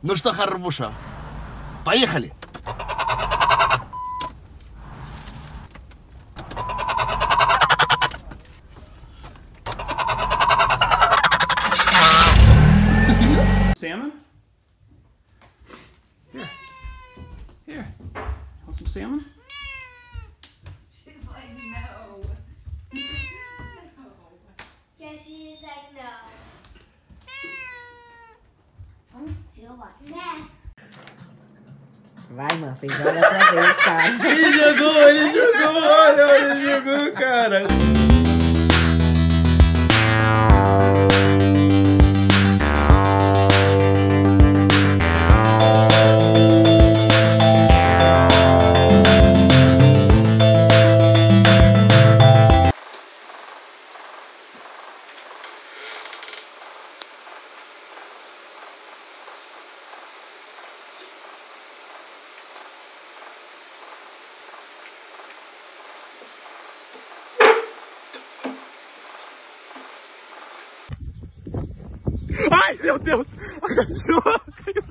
Ну что, Харбуша, поехали! Salmon? Here. Here. Want some salmon? She's like, no. Yeah, she's like, no. Feel like Nah. Vai, Muffin, joga outra vez, cara. Ele jogou, ele jogou, olha, ele jogou, cara. Ai, meu Deus! A cachorra caiu.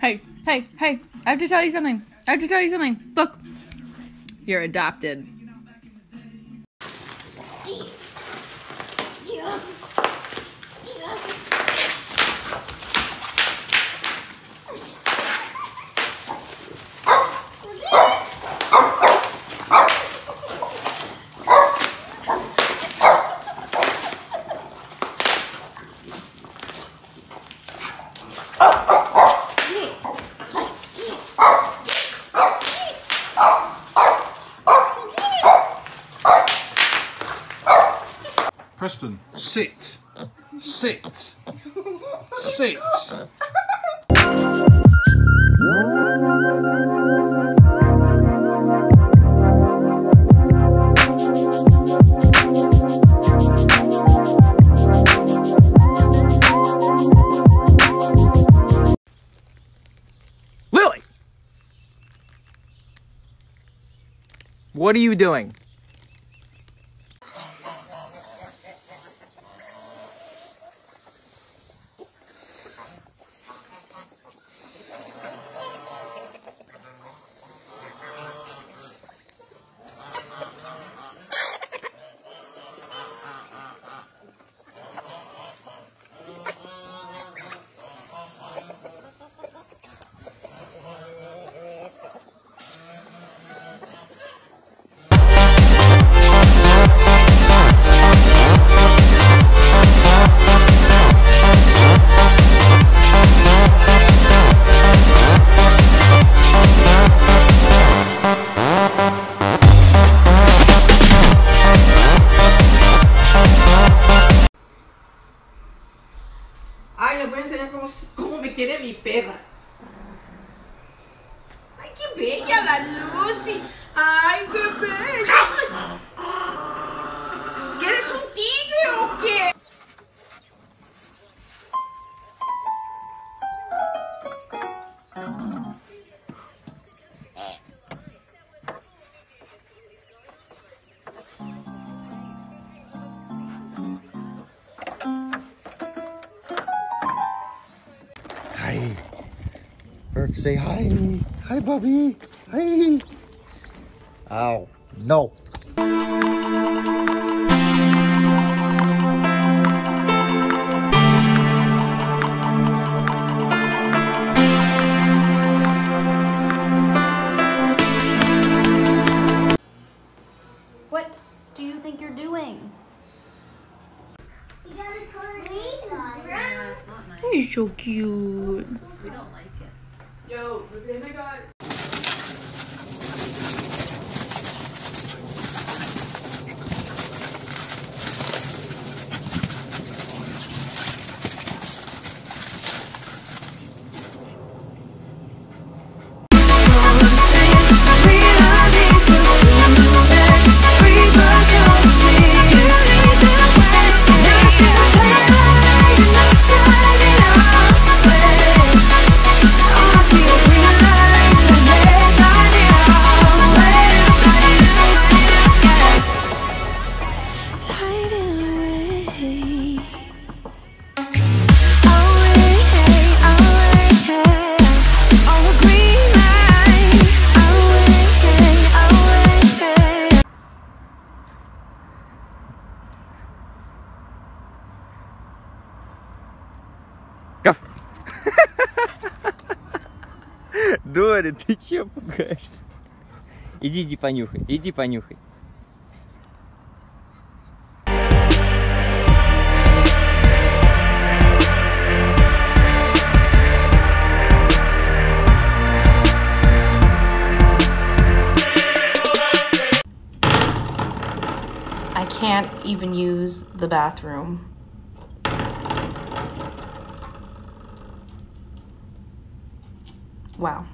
Hey, hey, hey, I have to tell you something. I have to tell you something. Look, you're adopted. Preston, sit. Sit. Sit. Lily! What are you doing? Quiere mi perra. Ay, qué bella la Lucy. Ay, qué bella. ¿Quieres un tigre o qué? Say hi. Hi, Bobby. Hi. Ow. No. What do you think you're doing? You gotta color it inside. He's so cute. Yo, Rosanna got. Гав. Дори, ты чё пугаешься? Иди, иди понюхай, иди понюхай. I can't even use the bathroom. Wow.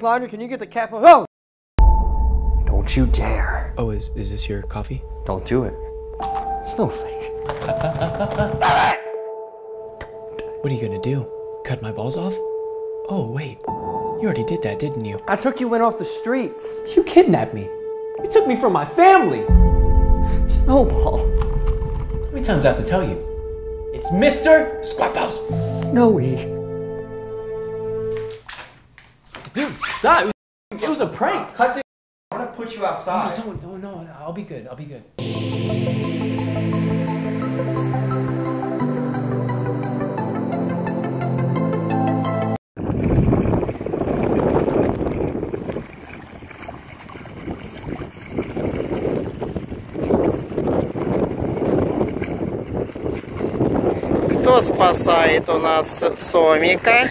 Hello, I'm getting this laundry. Can you get the cap? Oh! Don't you dare. Oh, is is this your coffee? Don't do it. Snowflake. What are you gonna do? Cut my balls off? Oh wait, you already did that, didn't you? I took you in off the streets. You kidnapped me. You took me from my family. Snowball. How many times do I have to tell you? It's Mr. Squarthouse. Snowy. Dude, stop! It was, it was a prank. Cut the. I'm gonna put you outside. Don't, don't, no, no, I'll be good. I'll be good. Кто спасает у нас Сомика?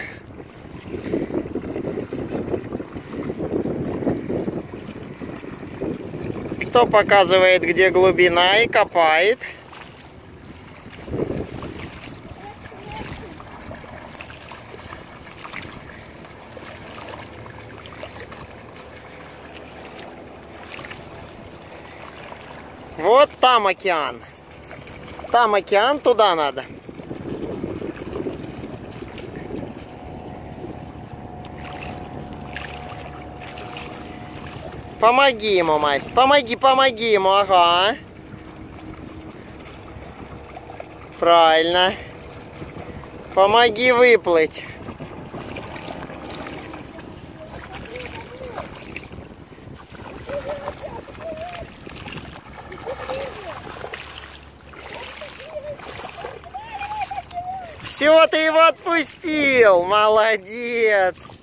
Кто показывает, где глубина и копает? Вот там океан. Там океан, туда надо. Помоги ему, Мась. Помоги, помоги ему, ага. Правильно. Помоги выплыть. Все, ты его отпустил. Молодец.